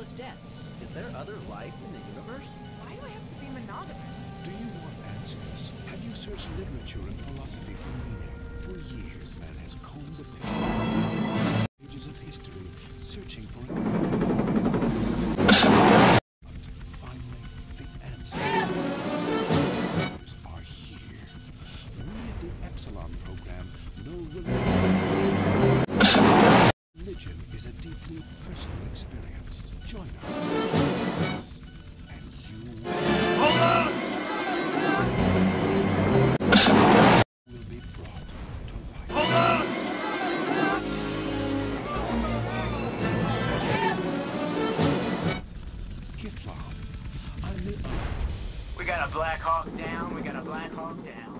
extents. Is there other life in the universe? Why do I have to be monogamous? Do you want answers? Have you searched literature and philosophy for meaning? For years, man has combed the pages of history, searching for an Finally, the answers are here. We at the Epsilon program know religion. Religion is a deeply personal experience. Join us. Hold on! Hold on! We got a Black Hawk down, we got a Black Hawk down.